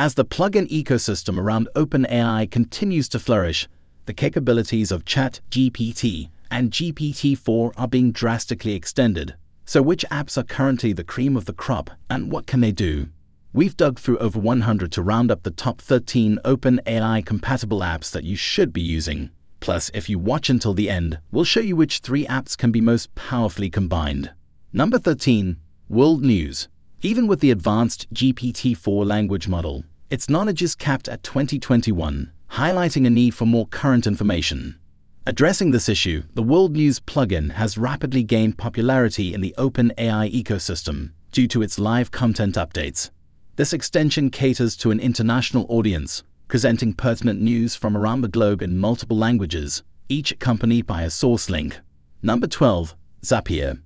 As the plugin ecosystem around OpenAI continues to flourish, the capabilities of ChatGPT and GPT-4 are being drastically extended. So which apps are currently the cream of the crop and what can they do? We've dug through over 100 to round up the top 13 OpenAI compatible apps that you should be using. Plus, if you watch until the end, we'll show you which three apps can be most powerfully combined. Number 13, World News. Even with the advanced GPT-4 language model, its knowledge is capped at 2021, highlighting a need for more current information. Addressing this issue, the World News plugin has rapidly gained popularity in the OpenAI ecosystem due to its live content updates. This extension caters to an international audience, presenting pertinent news from around the globe in multiple languages, each accompanied by a source link. Number 12. Zapier.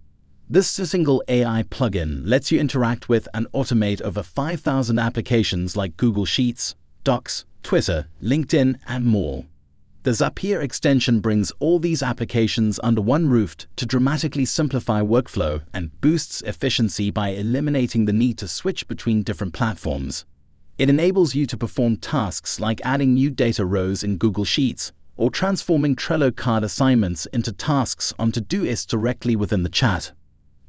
This single AI plugin lets you interact with and automate over 5,000 applications like Google Sheets, Docs, Twitter, LinkedIn, and more. The Zapier extension brings all these applications under one roof to dramatically simplify workflow and boosts efficiency by eliminating the need to switch between different platforms. It enables you to perform tasks like adding new data rows in Google Sheets or transforming Trello card assignments into tasks on Todoist directly within the chat.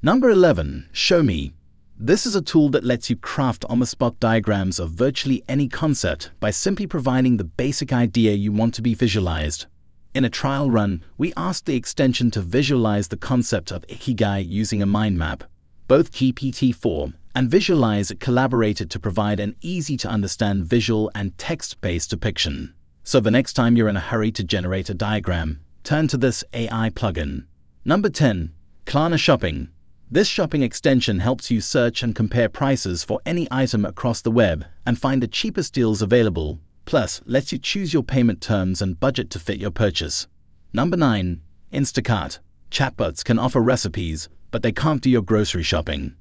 Number 11. Show Me. This is a tool that lets you craft on-the-spot diagrams of virtually any concept by simply providing the basic idea you want to be visualized. In a trial run, we asked the extension to visualize the concept of Ikigai using a mind map. Both GPT-4 and Visualize collaborated to provide an easy-to-understand visual and text-based depiction. So the next time you're in a hurry to generate a diagram, turn to this AI plugin. Number 10. Klarna Shopping. This shopping extension helps you search and compare prices for any item across the web and find the cheapest deals available, plus lets you choose your payment terms and budget to fit your purchase. Number 9. Instacart. Chatbots can offer recipes, but they can't do your grocery shopping.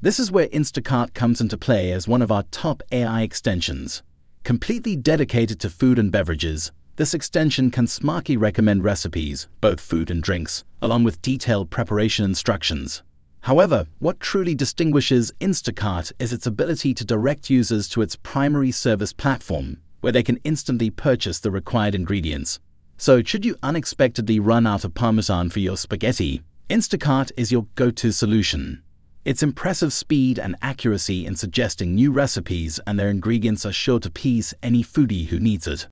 This is where Instacart comes into play as one of our top AI extensions. Completely dedicated to food and beverages, this extension can smartly recommend recipes, both food and drinks, along with detailed preparation instructions. However, what truly distinguishes Instacart is its ability to direct users to its primary service platform, where they can instantly purchase the required ingredients. So, should you unexpectedly run out of parmesan for your spaghetti, Instacart is your go-to solution. Its impressive speed and accuracy in suggesting new recipes and their ingredients are sure to please any foodie who needs it.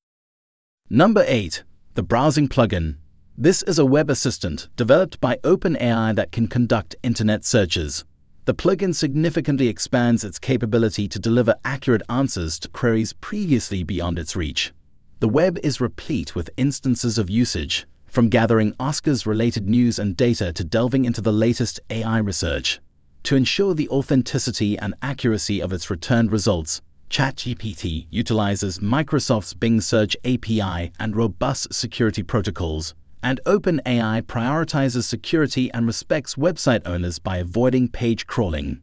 Number 8. The Browsing Plugin this is a web assistant developed by OpenAI that can conduct internet searches. The plugin significantly expands its capability to deliver accurate answers to queries previously beyond its reach. The web is replete with instances of usage, from gathering Oscars related news and data to delving into the latest AI research. To ensure the authenticity and accuracy of its returned results, ChatGPT utilizes Microsoft's Bing Search API and robust security protocols and OpenAI prioritizes security and respects website owners by avoiding page crawling.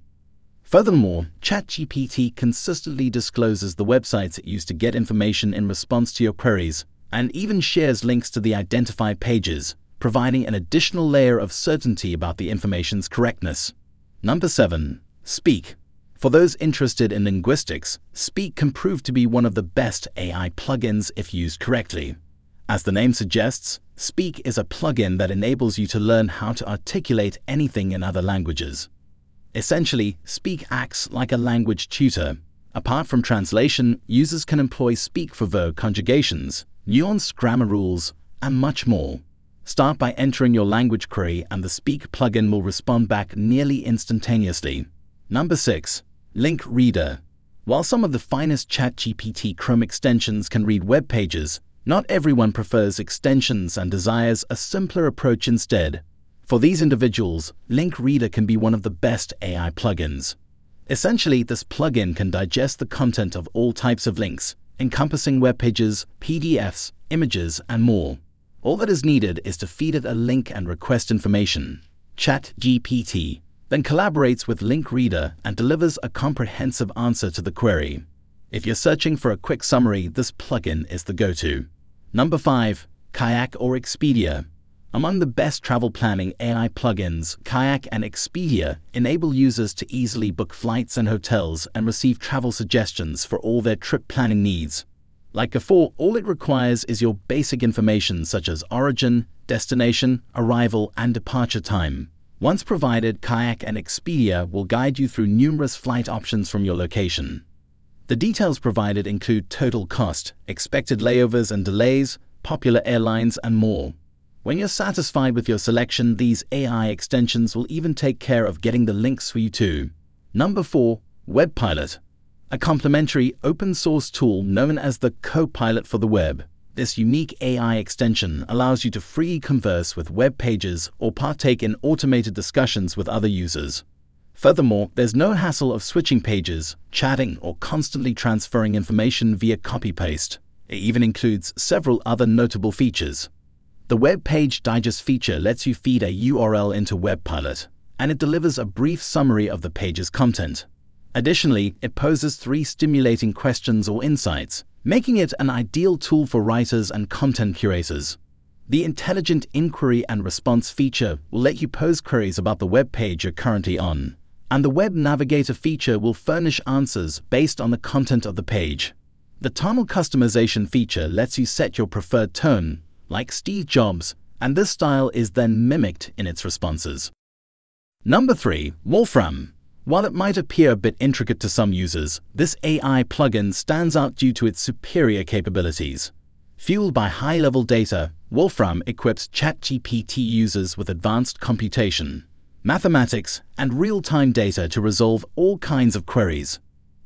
Furthermore, ChatGPT consistently discloses the websites it used to get information in response to your queries, and even shares links to the identified pages, providing an additional layer of certainty about the information's correctness. Number 7. Speak. For those interested in linguistics, Speak can prove to be one of the best AI plugins if used correctly. As the name suggests, Speak is a plugin that enables you to learn how to articulate anything in other languages. Essentially, Speak acts like a language tutor. Apart from translation, users can employ Speak for verb conjugations, nuanced grammar rules, and much more. Start by entering your language query and the Speak plugin will respond back nearly instantaneously. Number 6. Link Reader. While some of the finest ChatGPT Chrome extensions can read web pages, not everyone prefers extensions and desires a simpler approach instead. For these individuals, Link Reader can be one of the best AI plugins. Essentially, this plugin can digest the content of all types of links, encompassing web pages, PDFs, images, and more. All that is needed is to feed it a link and request information. ChatGPT then collaborates with Link Reader and delivers a comprehensive answer to the query. If you're searching for a quick summary, this plugin is the go-to. Number 5. Kayak or Expedia. Among the best travel planning AI plugins, Kayak and Expedia enable users to easily book flights and hotels and receive travel suggestions for all their trip planning needs. Like before, all it requires is your basic information such as origin, destination, arrival, and departure time. Once provided, Kayak and Expedia will guide you through numerous flight options from your location. The details provided include total cost, expected layovers and delays, popular airlines, and more. When you're satisfied with your selection, these AI extensions will even take care of getting the links for you too. Number 4. WebPilot A complementary open source tool known as the Copilot for the web. This unique AI extension allows you to freely converse with web pages or partake in automated discussions with other users. Furthermore, there's no hassle of switching pages, chatting, or constantly transferring information via copy-paste. It even includes several other notable features. The Web Page Digest feature lets you feed a URL into WebPilot, and it delivers a brief summary of the page's content. Additionally, it poses three stimulating questions or insights, making it an ideal tool for writers and content curators. The Intelligent Inquiry and Response feature will let you pose queries about the web page you're currently on, and the Web Navigator feature will furnish answers based on the content of the page. The tonal customization feature lets you set your preferred tone like Steve Jobs, and this style is then mimicked in its responses. Number 3. Wolfram. While it might appear a bit intricate to some users, this AI plugin stands out due to its superior capabilities. Fueled by high-level data, Wolfram equips ChatGPT users with advanced computation, mathematics, and real-time data to resolve all kinds of queries.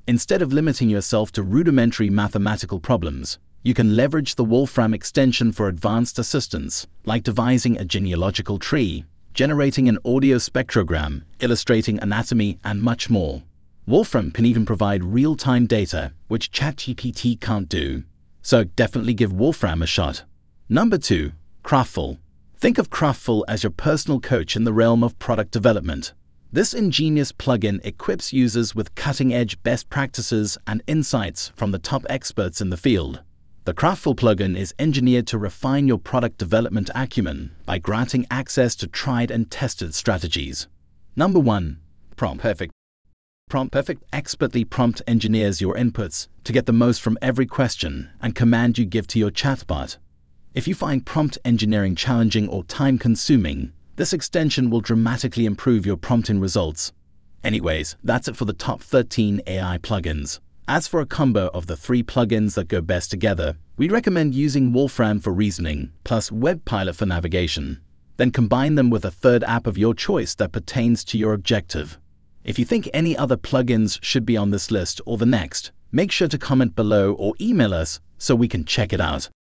Instead of limiting yourself to rudimentary mathematical problems, you can leverage the Wolfram extension for advanced assistance, like devising a genealogical tree, generating an audio spectrogram, illustrating anatomy, and much more. Wolfram can even provide real-time data, which ChatGPT can't do. So definitely give Wolfram a shot. Number 2. Craftful. Think of Craftful as your personal coach in the realm of product development. This ingenious plugin equips users with cutting-edge best practices and insights from the top experts in the field. The Craftful plugin is engineered to refine your product development acumen by granting access to tried and tested strategies. Number 1. Prompt Perfect. Prompt Perfect expertly prompt engineers your inputs to get the most from every question and command you give to your chatbot. If you find prompt engineering challenging or time consuming, this extension will dramatically improve your prompting results. Anyways, that's it for the top 13 AI plugins. As for a combo of the three plugins that go best together, we recommend using Wolfram for reasoning, plus WebPilot for navigation. Then combine them with a third app of your choice that pertains to your objective. If you think any other plugins should be on this list or the next, make sure to comment below or email us so we can check it out.